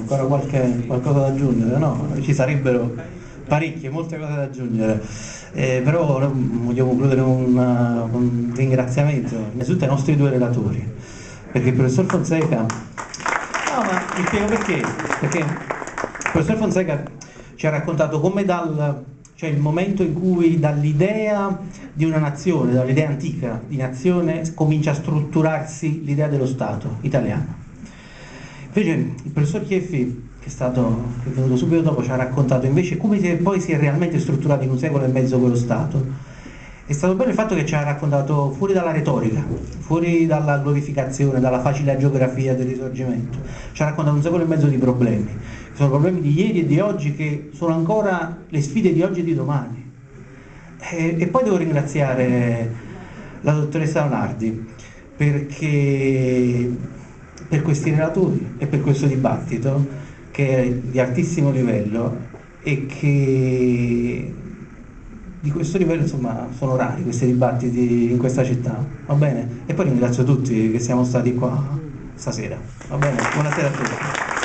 ancora qualche, qualcosa da aggiungere? No, ci sarebbero parecchie, molte cose da aggiungere, eh, però vogliamo concludere un, uh, un ringraziamento innanzitutto ai nostri due relatori, perché il professor Fonseca, no ma vi spiego perché, perché il professor Fonseca ci ha raccontato come dal cioè il momento in cui dall'idea di una nazione, dall'idea antica di nazione, comincia a strutturarsi l'idea dello Stato italiano. Invece il professor Chieffi, che è, stato, che è venuto subito dopo, ci ha raccontato invece come si è, poi si è realmente strutturato in un secolo e mezzo quello Stato. È stato bello il fatto che ci ha raccontato fuori dalla retorica, fuori dalla glorificazione, dalla facile geografia del risorgimento, ci ha raccontato un secolo e mezzo di problemi sono problemi di ieri e di oggi che sono ancora le sfide di oggi e di domani. E, e poi devo ringraziare la dottoressa Leonardi perché per questi relatori e per questo dibattito che è di altissimo livello e che di questo livello insomma sono rari questi dibattiti in questa città, va bene? E poi ringrazio tutti che siamo stati qua stasera, va bene? Buonasera a tutti.